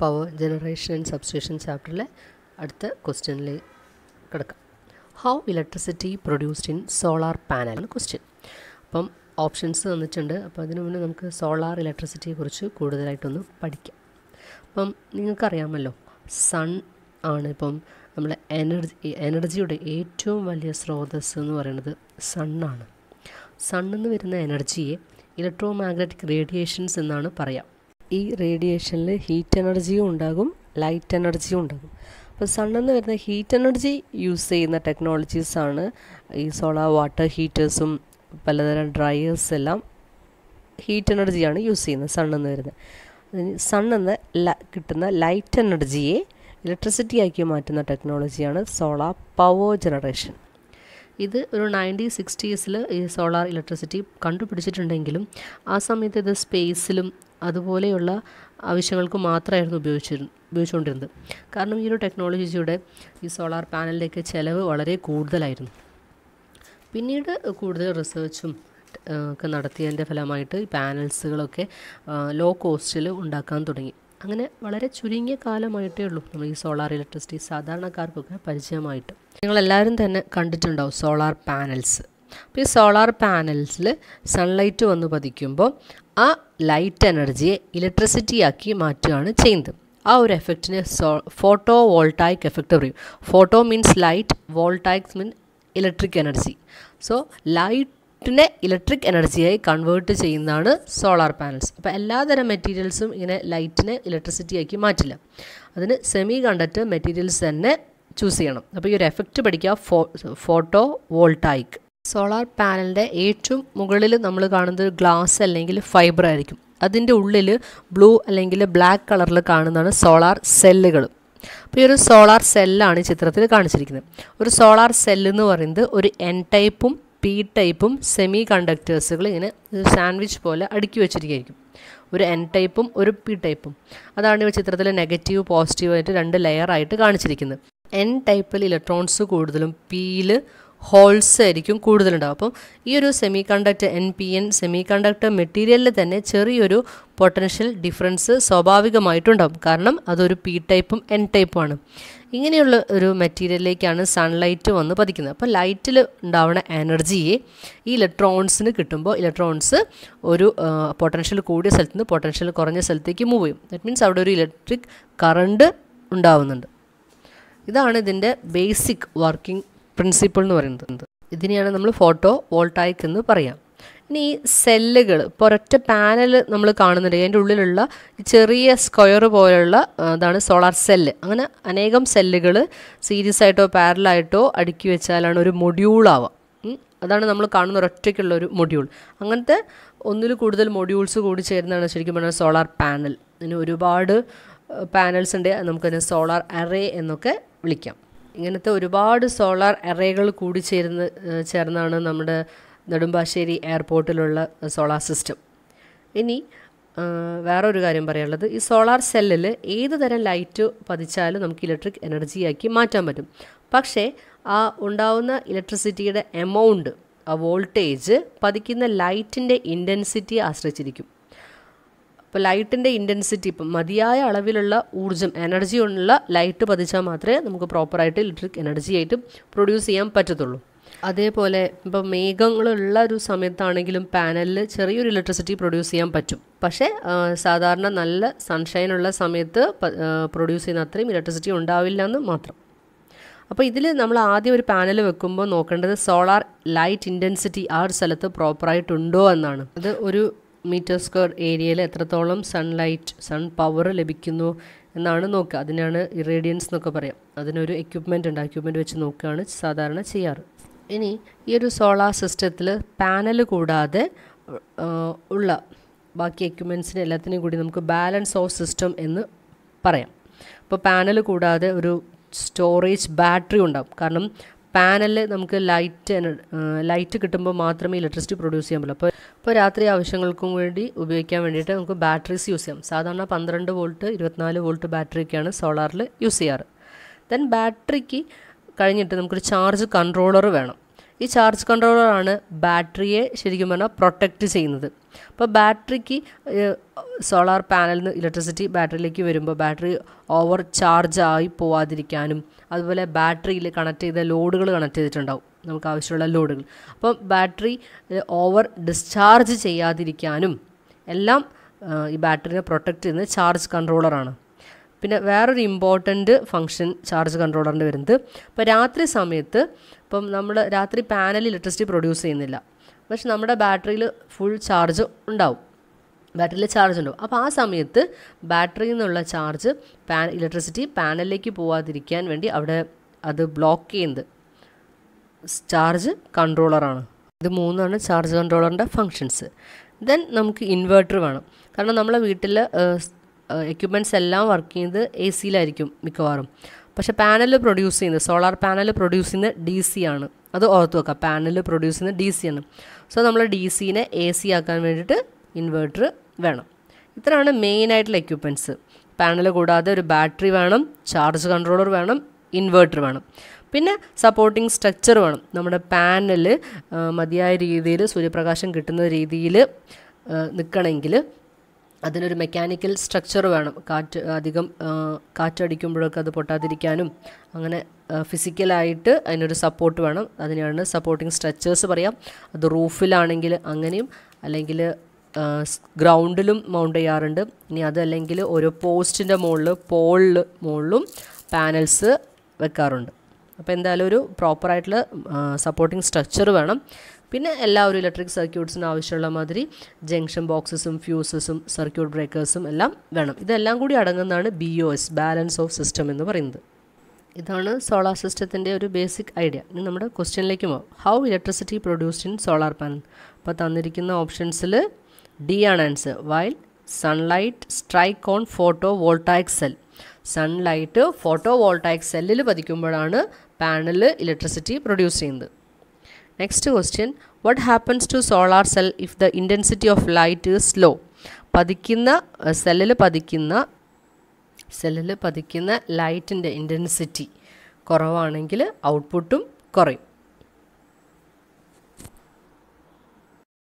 Power generation and substation ചാപ്റ്ററിലെ അടുത്ത ക്വസ്റ്റ്യനിലേക്ക് കിടക്കാം. How electricity produced in solar panel question അപ്പം ഓപ്ഷൻസ് തന്നിട്ടുണ്ട്. അപ്പോൾ അതിനു മുന്നേ നമുക്ക് സോളാർ ഇലക്ട്രിസിറ്റിയെ കുറിച്ച് കൂടുതലായിട്ടൊന്ന് പഠിക്കാം. അപ്പം നിങ്ങൾക്കറിയാമല്ലോ സൺ ആണ് ഇപ്പം നമ്മളെ എനർജി എനർജിയുടെ ഏറ്റവും വലിയ സ്രോതസ്സ് എന്ന് പറയുന്നത് സണ്ണാണ് സണ്ണിൽ നിന്ന് വരുന്ന എനർജിയെ ഇലക്ട്രോ മാഗ്നറ്റിക് റേഡിയേഷൻസ് എന്നാണ് പറയാം. ഈ റേഡിയേഷനിൽ ഹീറ്റ് എനർജിയും ഉണ്ടാകും ലൈറ്റ് എനർജിയും ഉണ്ടാകും. അപ്പോൾ സണ്ണിൽ നിന്ന് വരുന്ന ഹീറ്റ് എനർജി യൂസ് ചെയ്യുന്ന ടെക്നോളജീസാണ് ഈ സോളാർ വാട്ടർ ഹീറ്റേഴ്സും പലതരം ഡ്രയേഴ്സ് എല്ലാം ഹീറ്റ് എനർജിയാണ് യൂസ് ചെയ്യുന്നത് സണ്ണിൽ നിന്ന് വരുന്നത്. സണ്ണിൽ നിന്ന് കിട്ടുന്ന ലൈറ്റ് എനർജിയെ ഇലക്ട്രിസിറ്റി ആക്കി മാറ്റുന്ന ടെക്നോളജിയാണ് സോളാർ പവർ ജനറേഷൻ ഇത് ഒരു നയന്റീൻ സിക്സ്റ്റീസിൽ ഈ സോളാർ ഇലക്ട്രിസിറ്റി കണ്ടുപിടിച്ചിട്ടുണ്ടെങ്കിലും ആ സമയത്ത് ഇത് സ്പേസിലും അതുപോലെയുള്ള ആവശ്യങ്ങൾക്ക് മാത്രമായിരുന്നു ഉപയോഗിച്ചിരുന്നു ഉപയോഗിച്ചുകൊണ്ടിരുന്നത്. കാരണം ഈ ഒരു ടെക്നോളജിയുടെ ഈ സോളാർ പാനലിലേക്ക് ചിലവ് വളരെ കൂടുതലായിരുന്നു. പിന്നീട് കൂടുതൽ റിസർച്ചും ഒക്കെ നടത്തിയതിന്റെ ഫലമായിട്ട് ഈ പാനൽസുകളൊക്കെ ലോ കോസ്റ്റിൽ ഉണ്ടാക്കാൻ തുടങ്ങി. അങ്ങനെ വളരെ ചുരുങ്ങിയ കാലമായിട്ടേ ഉള്ളൂ നമ്മൾ ഈ സോളാർ ഇലക്ട്രിസിറ്റി സാധാരണക്കാർക്കൊക്കെ പരിചയമായിട്ട്. നിങ്ങളെല്ലാവരും തന്നെ കണ്ടിട്ടുണ്ടാവും സോളാർ പാനൽസ് അപ്പോൾ ഈ സോളാർ പാനൽസിൽ സൺലൈറ്റ് വന്ന് പതിക്കുമ്പോൾ ആ ലൈറ്റ് എനർജിയെ ഇലക്ട്രിസിറ്റി ആക്കി മാറ്റുകയാണ് ചെയ്യുന്നത്. ആ ഒരു എഫക്റ്റിനെ സോ ഫോട്ടോ വോൾട്ടായിക് എഫക്റ്റ് പറയും. Photo means light voltaics mean electric energy so ലൈറ്റിനെ electric എനർജിയായി കൺവേർട്ട് ചെയ്യുന്നതാണ് സോളാർ പാനൽസ് അപ്പോൾ എല്ലാതരം മെറ്റീരിയൽസും ഇങ്ങനെ ലൈറ്റിനെ ഇലക്ട്രിസിറ്റി ആക്കി മാറ്റില്ല. അതിന് സെമി കണ്ടക്ടർ മെറ്റീരിയൽസ് തന്നെ ചൂസ് ചെയ്യണം. അപ്പോൾ ഈ ഒരു എഫക്റ്റ് പഠിക്കുക ഫോട്ടോ വോൾട്ടായിക് സോളാർ പാനലിന്റെ ഏറ്റവും മുകളിൽ നമ്മൾ കാണുന്നത് ഗ്ലാസ് അല്ലെങ്കിൽ ഫൈബർ ആയിരിക്കും. അതിന്റെ ഉള്ളിൽ ബ്ലൂ അല്ലെങ്കിൽ ബ്ലാക്ക് കളറിൽ കാണുന്നതാണ് സോളാർ സെല്ലുകൾ അപ്പോൾ ഈ ഒരു സോളാർ സെല്ലാണ് ചിത്രത്തിൽ കാണിച്ചിരിക്കുന്നത്. ഒരു സോളാർ സെല്ല് എന്ന് പറയുന്നത് ഒരു എൻ ടൈപ്പും പി ടൈപ്പും സെമി കണ്ടക്ടേഴ്സുകൾ ഇങ്ങനെ സാൻഡ്വിച്ച് പോലെ അടുക്കി വെച്ചിരിക്കുകയായിരിക്കും. ഒരു എൻ ടൈപ്പും ഒരു പി ടൈപ്പും. അതാണ് ഈ ചിത്രത്തിൽ നെഗറ്റീവ് പോസിറ്റീവ് ആയിട്ട് രണ്ട് ലെയർ ആയിട്ട് കാണിച്ചിരിക്കുന്നത്. എൻ ടൈപ്പിൽ ഇലക്ട്രോൺസ് കൂടുതലും പിയിൽ ഹോൾസ് ആയിരിക്കും കൂടുതലുണ്ടാവും അപ്പം ഈ ഒരു semi conductor N P N semi conductor മെറ്റീരിയലിൽ തന്നെ ചെറിയൊരു പൊട്ടൻഷ്യൽ ഡിഫറൻസ് സ്വാഭാവികമായിട്ടുണ്ടാവും. കാരണം അതൊരു പി ടൈപ്പും എൻ ടൈപ്പുമാണ് ഇങ്ങനെയുള്ള ഒരു മെറ്റീരിയലിലേക്കാണ് സൺലൈറ്റ് വന്ന് പതിക്കുന്നത്. അപ്പോൾ ലൈറ്റിൽ ഉണ്ടാവുന്ന എനർജിയെ ഈ ഇലക്ട്രോൺസിന് കിട്ടുമ്പോൾ ഇലക്ട്രോൺസ് ഒരു പൊട്ടൻഷ്യൽ കൂടിയ സ്ഥലത്ത് നിന്ന് പൊട്ടൻഷ്യൽ കുറഞ്ഞ സ്ഥലത്തേക്ക് മൂവ് ചെയ്യും. ദറ്റ് മീൻസ് അവിടെ ഒരു ഇലക്ട്രിക് കറണ്ട് ഉണ്ടാവുന്നുണ്ട്. ഇതാണ് ഇതിന്റെ ബേസിക് വർക്കിംഗ് പ്രിൻസിപ്പിൾ എന്ന് പറയുന്നത്. ഇതിനെയാണ് നമ്മൾ ഫോട്ടോ വോൾട്ടായിക് എന്ന് പറയാം. ഇനി ഈ സെല്ലുകൾ ഇപ്പോൾ ഒരൊറ്റ പാനൽ നമ്മൾ കാണുന്നുണ്ട്. അതിന്റെ ഉള്ളിലുള്ള ചെറിയ സ്ക്വയർ പോലെയുള്ള അതാണ് സോളാർ സെല്ല് അങ്ങനെ അനേകം സെല്ലുകൾ സീരീസ് ആയിട്ടോ പാരലായിട്ടോ അടുക്കി വെച്ചാലാണ് ഒരു മൊഡ്യൂളാവുക അതാണ് നമ്മൾ കാണുന്ന ഒരൊറ്റയ്ക്കുള്ള ഒരു മൊഡ്യൂൾ അങ്ങനത്തെ ഒന്നിൽ കൂടുതൽ മൊഡ്യൂൾസ് കൂടി ചേരുന്നതാണ് ശരിക്കും പറഞ്ഞാൽ സോളാർ പാനൽ ഇതിന് ഒരുപാട് പാനൽസ് ഉണ്ട്. നമുക്കതിനെ സോളാർ അറേ എന്നൊക്കെ വിളിക്കാം. ഇങ്ങനത്തെ ഒരുപാട് സോളാർ എറേകൾ കൂടി ചേർന്ന് ചേർന്നാണ് നമ്മുടെ നെടുമ്പാശ്ശേരി എയർപോർട്ടിലുള്ള സോളാർ സിസ്റ്റം. ഇനി വേറൊരു കാര്യം പറയാനുള്ളത്. ഈ സോളാർ സെല്ലിൽ ഏത് തരം ലൈറ്റ് പതിച്ചാലും നമുക്ക് ഇലക്ട്രിക് എനർജിയാക്കി മാറ്റാൻ പറ്റും. പക്ഷേ ആ ഉണ്ടാവുന്ന ഇലക്ട്രിസിറ്റിയുടെ എമൗണ്ട് ആ വോൾട്ടേജ് പതിക്കുന്ന ലൈറ്റിന്റെ ഇന്റൻസിറ്റിയെ ആശ്രയിച്ചിരിക്കും. അപ്പോൾ ലൈറ്റിന്റെ ഇന്റൻസിറ്റി ഇപ്പം മതിയായ അളവിലുള്ള ഊർജം എനർജി ഉള്ള ലൈറ്റ് പതിച്ചാൽ മാത്രമേ നമുക്ക് പ്രോപ്പറായിട്ട് ഇലക്ട്രിക് എനർജി ആയിട്ട് പ്രൊഡ്യൂസ് ചെയ്യാൻ പറ്റത്തുള്ളൂ. അതേപോലെ ഇപ്പോൾ മേഘങ്ങളുള്ള ഒരു സമയത്താണെങ്കിലും പാനലിൽ ചെറിയൊരു ഇലക്ട്രിസിറ്റി പ്രൊഡ്യൂസ് ചെയ്യാൻ പറ്റും. പക്ഷേ സാധാരണ നല്ല സൺഷൈൻ ഉള്ള സമയത്ത് പ്രൊഡ്യൂസ് ചെയ്യുന്ന അത്രയും ഇലക്ട്രിസിറ്റി ഉണ്ടാവില്ല എന്ന് മാത്രം. അപ്പോൾ ഇതിൽ നമ്മൾ ആദ്യം ഒരു പാനൽ വെക്കുമ്പോൾ നോക്കേണ്ടത് സോളാർ ലൈറ്റ് ഇന്റൻസിറ്റി ആ ഒരു സ്ഥലത്ത് പ്രോപ്പറായിട്ടുണ്ടോ എന്നാണ്. അത് ഒരു മീറ്റർ സ്ക്വയർ ഏരിയയിൽ എത്രത്തോളം സൺലൈറ്റ് സൺ പവർ ലഭിക്കുന്നു എന്നാണ് നോക്കുക. അതിനാണ് ഇറേഡിയൻസ് എന്നൊക്കെ പറയാം. അതിനൊരു എക്യുപ്മെന്റ് ഉണ്ട്. എക്യുപ്മെന്റ് വെച്ച് നോക്കുകയാണ് സാധാരണ ചെയ്യാറ്. ഇനി ഈ ഒരു സോളാർ സിസ്റ്റത്തിൽ പാനൽ കൂടാതെ ഉള്ള ബാക്കി എക്യുപ്മെൻസിന് എല്ലാത്തിനെയും കൂടി നമുക്ക് ബാലൻസ് ഓഫ് സിസ്റ്റം എന്ന് പറയാം. അപ്പോൾ പാനൽ കൂടാതെ ഒരു സ്റ്റോറേജ് ബാറ്ററി ഉണ്ടാവും. കാരണം പാനലിൽ നമുക്ക് ലൈറ്റ് ലൈറ്റ് കിട്ടുമ്പോൾ മാത്രമേ ഇലക്ട്രിസിറ്റി പ്രൊഡ്യൂസ് ചെയ്യാൻ പറ്റുള്ളൂ. അപ്പോൾ ഇപ്പോൾ രാത്രി ആവശ്യങ്ങൾക്കും വേണ്ടി ഉപയോഗിക്കാൻ വേണ്ടിയിട്ട് നമുക്ക് ബാറ്ററീസ് യൂസ് ചെയ്യാം. സാധാരണ പന്ത്രണ്ട് വോൾട്ട് ഇരുപത്തിനാല് വോൾട്ട് ബാറ്ററിയൊക്കെയാണ് സോളാറിൽ യൂസ് ചെയ്യാറ്. ദെൻ ബാറ്ററിക്ക് കഴിഞ്ഞിട്ട് നമുക്കൊരു ചാർജ് കൺട്രോളർ വേണം. ഈ ചാർജ് കൺട്രോളറാണ് ബാറ്ററിയെ ശരിക്കും പറഞ്ഞാൽ പ്രൊട്ടക്റ്റ് ചെയ്യുന്നത്. അപ്പോൾ ബാറ്ററിക്ക് സോളാർ പാനലിൽ നിന്ന് ഇലക്ട്രിസിറ്റി ബാറ്ററിയിലേക്ക് വരുമ്പോൾ ബാറ്ററി ഓവർ ചാർജ് ആയി പോവാതിരിക്കാനും അതുപോലെ ബാറ്ററിയിൽ കണക്ട് ചെയ്ത ലോഡുകൾ കണക്ട് ചെയ്തിട്ടുണ്ടാവും. നമുക്ക് ആവശ്യമുള്ള ലോഡുകൾ. അപ്പം ബാറ്ററി ഓവർ ഡിസ്ചാർജ് ചെയ്യാതിരിക്കാനും എല്ലാം ഈ ബാറ്ററിനെ പ്രൊട്ടക്റ്റ് ചെയ്യുന്നത് ചാർജ് കൺട്രോളറാണ്. പിന്നെ വേറൊരു ഇമ്പോർട്ടന്റ് ഫങ്ഷൻ ചാർജ് കൺട്രോളറിന്റെ വരുന്നത്. ഇപ്പോൾ രാത്രി സമയത്ത് ഇപ്പം നമ്മൾ രാത്രി പാനൽ ഇലക്ട്രിസിറ്റി പ്രൊഡ്യൂസ് ചെയ്യുന്നില്ല. പക്ഷെ നമ്മുടെ ബാറ്ററിയിൽ ഫുൾ ചാർജ് ഉണ്ടാവും. ബാറ്ററിയിൽ ചാർജ് ഉണ്ടാവും. അപ്പോൾ ആ സമയത്ത് ബാറ്ററിയിൽ നിന്നുള്ള ചാർജ് പാൻ ഇലക്ട്രിസിറ്റി പാനലിലേക്ക് പോവാതിരിക്കാൻ വേണ്ടി അവിടെ അത് ബ്ലോക്ക് ചെയ്യുന്നത്. ചാർജ് കൺട്രോളറാണ് ഇത് മൂന്നാണ് ചാർജ് കൺട്രോളറിന്റെ ഫങ്ഷൻസ് ദെൻ നമുക്ക് ഇൻവേർട്ടർ വേണം. കാരണം നമ്മളെ വീട്ടിൽ എക്യുപ്മെന്റ്സ് എല്ലാം വർക്ക് ചെയ്യുന്നത് എ സിയിലായിരിക്കും മിക്കവാറും. പക്ഷേ പാനൽ പ്രൊഡ്യൂസ് ചെയ്യുന്നത് സോളാർ പാനൽ പ്രൊഡ്യൂസ് ചെയ്യുന്നത് ഡി സി ആണ്. അത് ഓർത്ത് വെക്കുക പാനൽ പ്രൊഡ്യൂസ് ചെയ്യുന്നത് ഡി സി ആണ്. സോ നമ്മൾ ഡി സിനെ എ സി ആക്കാൻ വേണ്ടിയിട്ട് ഇൻവേർട്ടർ വേണം. ഇത്രയാണ് മെയിൻ ആയിട്ടുള്ള എക്യുപ്മെന്റ്സ് പാനൽ കൂടാതെ ഒരു ബാറ്ററി വേണം ചാർജ് കൺട്രോളർ വേണം ഇൻവേർട്ടർ വേണം. പിന്നെ സപ്പോർട്ടിംഗ് സ്ട്രക്ചർ വേണം. നമ്മുടെ പാനൽ മതിയായ രീതിയിൽ സൂര്യപ്രകാശം കിട്ടുന്ന രീതിയിൽ നിൽക്കണമെങ്കിൽ അതിനൊരു മെക്കാനിക്കൽ സ്ട്രക്ചർ വേണം. കാറ്റ് അധികം കാറ്റടിക്കുമ്പോഴൊക്കെ അത് പൊട്ടാതിരിക്കാനും അങ്ങനെ ഫിസിക്കലായിട്ട് അതിനൊരു സപ്പോർട്ട് വേണം. അതിനാണ് സപ്പോർട്ടിങ് സ്ട്രക്ചേഴ്സ് പറയാം. അത് റൂഫിലാണെങ്കിൽ അങ്ങനെയും അല്ലെങ്കിൽ ഗ്രൗണ്ടിലും മൗണ്ട് ചെയ്യാറുണ്ട്. ഇനി അതല്ലെങ്കിൽ ഓരോ പോസ്റ്റിന്റെ മുകളിൽ പോളിൽ മുകളിലും പാനൽസ് വെക്കാറുണ്ട്. അപ്പോൾ എന്തായാലും ഒരു പ്രോപ്പറായിട്ടുള്ള സപ്പോർട്ടിങ് സ്ട്രക്ചർ വേണം. പിന്നെ എല്ലാ ഒരു ഇലക്ട്രിക് സർക്യൂട്ട്സിന് ആവശ്യമുള്ള മാതിരി ജംഗ്ഷൻ ബോക്സസും ഫ്യൂസസും സർക്യൂട്ട് ബ്രേക്കേഴ്സും എല്ലാം വേണം. ഇതെല്ലാം കൂടി അടങ്ങുന്നതാണ് B O S balance of system എന്ന് പറയുന്നത്. ഇതാണ് സോളാർ സിസ്റ്റത്തിന്റെ ഒരു ബേസിക് ഐഡിയ ഇനി നമ്മുടെ ക്വസ്റ്റ്യനിലേക്ക് പോകാം how electricity produced in solar panel അപ്പോൾ തന്നിരിക്കുന്ന ഓപ്ഷൻസിൽ ഡി ആണ് answer while sunlight strike on photo voltaic cell sunlight photo voltaic സെല്ലിൽ പതിക്കുമ്പോഴാണ് പാനൽ ഇലക്ട്രിസിറ്റി പ്രൊഡ്യൂസ് ചെയ്യുന്നത്. Next question what happens to solar cell if the intensity of light is slow പതിക്കുന്ന സെല്ലിൽ പതിക്കുന്ന സെല്ലിൽ പതിക്കുന്ന ലൈറ്റിന്റെ ഇന്റൻസിറ്റി കുറവാണെങ്കിൽ ഔട്ട്പുട്ടും കുറയും.